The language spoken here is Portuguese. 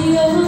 criança.